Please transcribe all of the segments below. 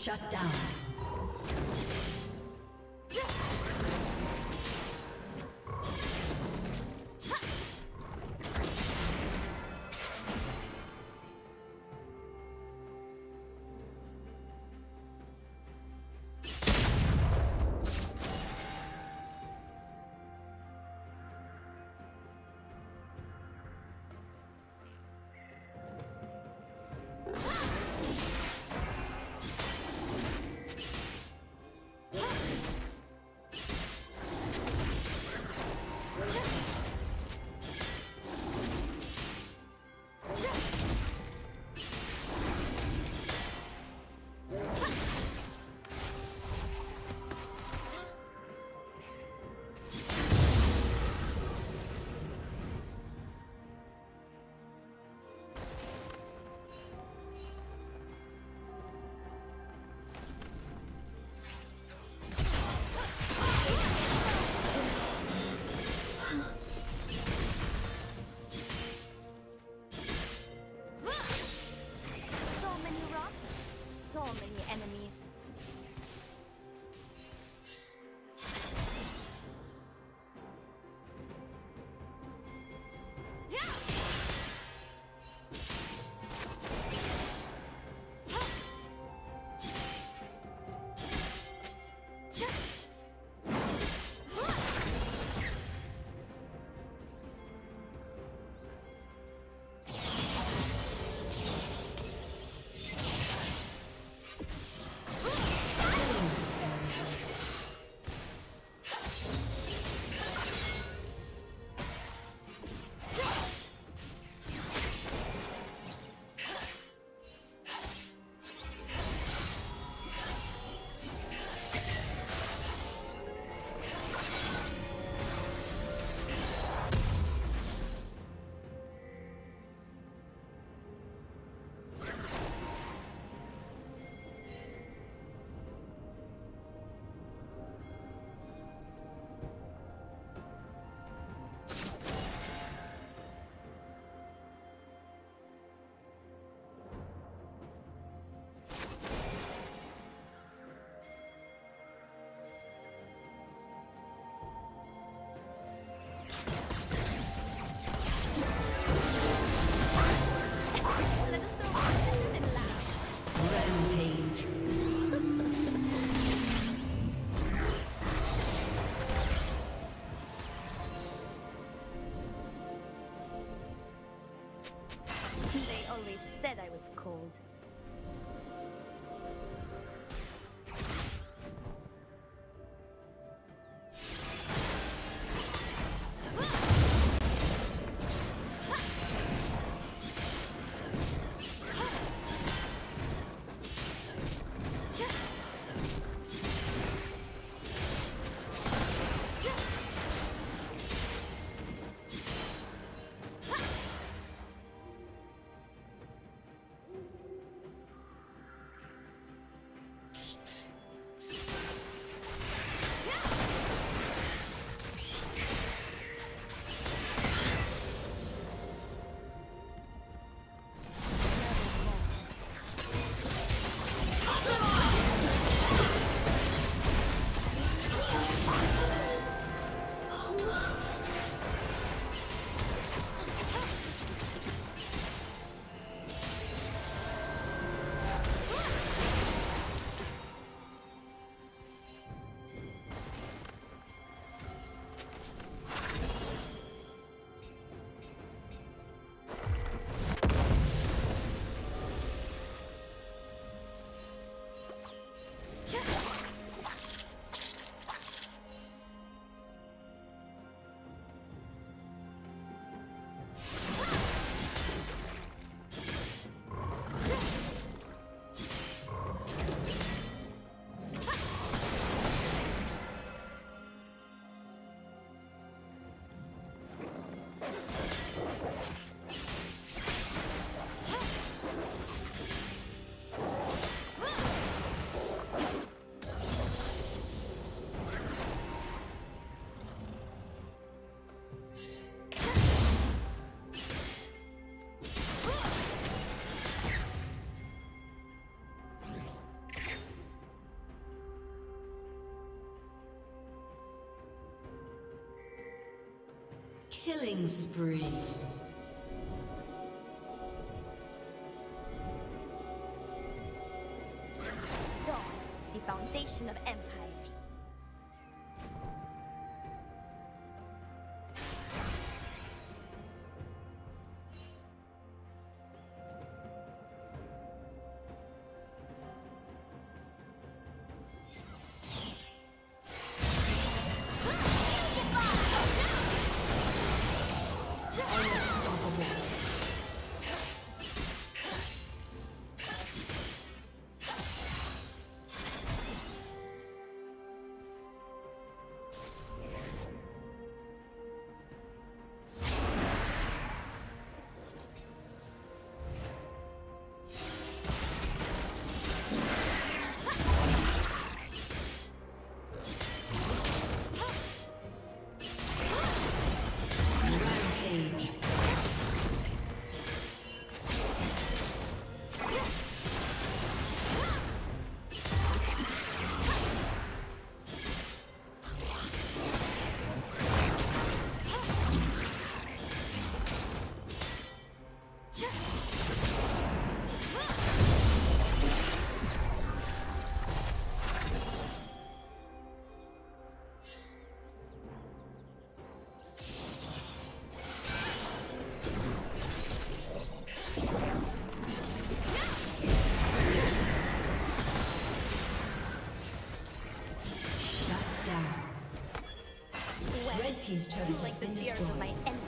Shut down. said I was cold. Killing spree. Stone, the foundation of empires. Team's turret has like been fears destroyed.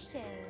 show.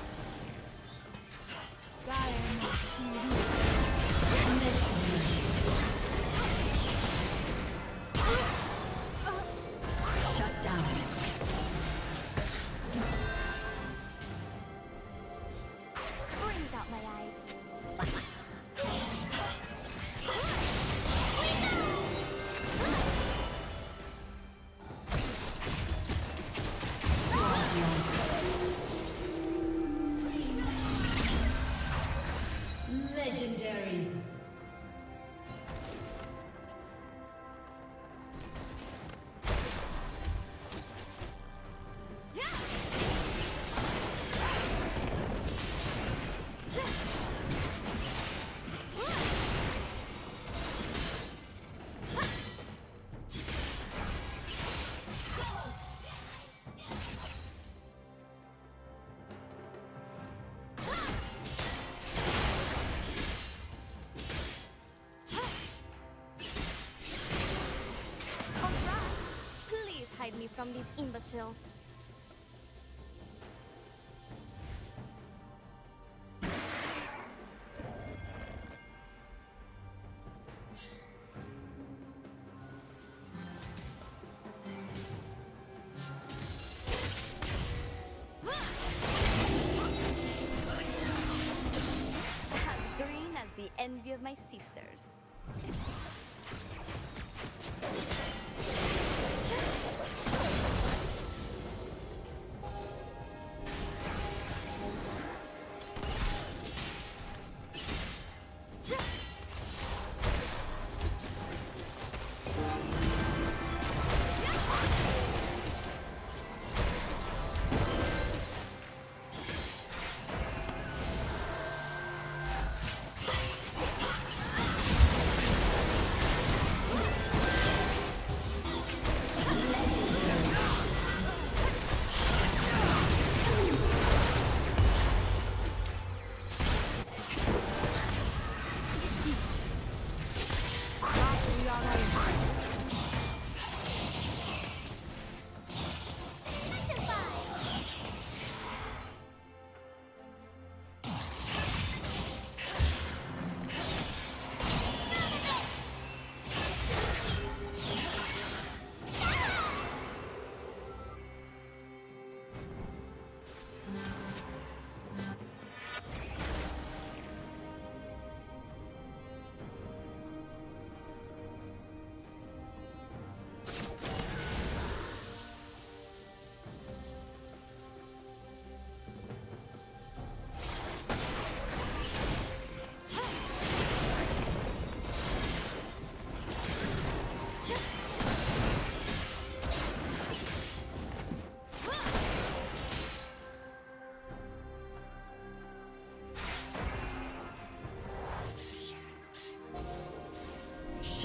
me from these imbeciles.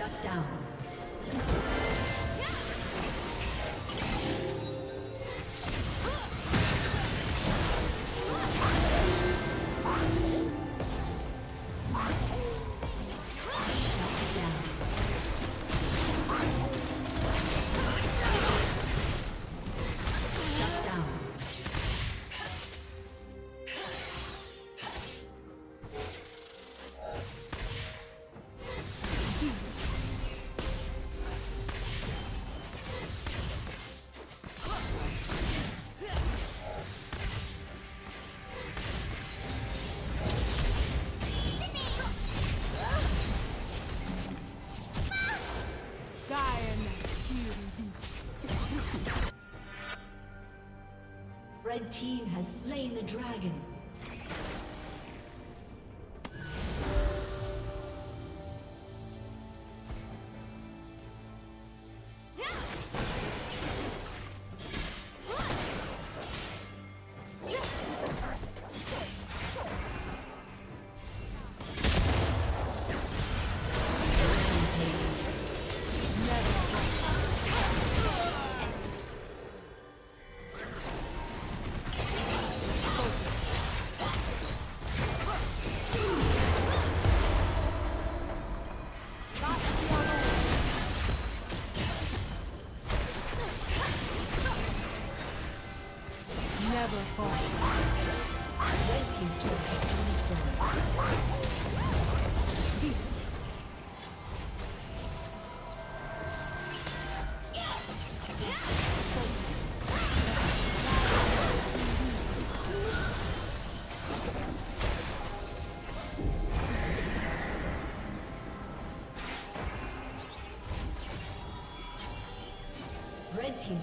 Shut down. slain the dragon.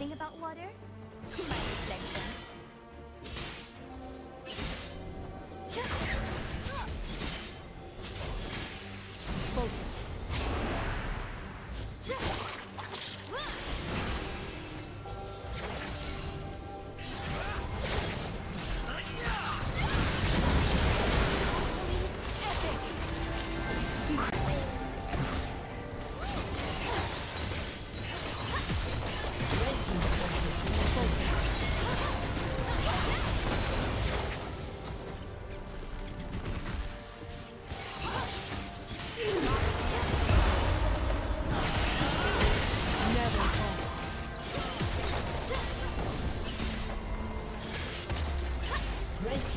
Think about